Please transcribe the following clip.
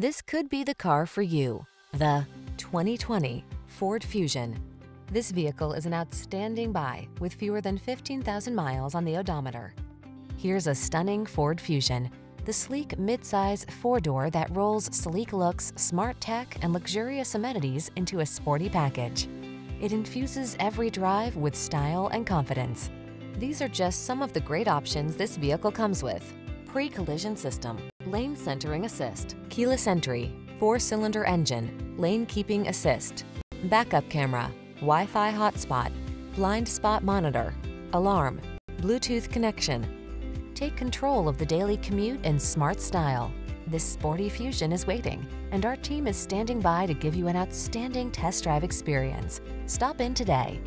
This could be the car for you. The 2020 Ford Fusion. This vehicle is an outstanding buy with fewer than 15,000 miles on the odometer. Here's a stunning Ford Fusion, the sleek midsize four-door that rolls sleek looks, smart tech, and luxurious amenities into a sporty package. It infuses every drive with style and confidence. These are just some of the great options this vehicle comes with. Pre-collision system, lane centering assist, keyless entry, four-cylinder engine, lane keeping assist, backup camera, Wi-Fi hotspot, blind spot monitor, alarm, Bluetooth connection. Take control of the daily commute in smart style. This sporty Fusion is waiting, and our team is standing by to give you an outstanding test drive experience. Stop in today.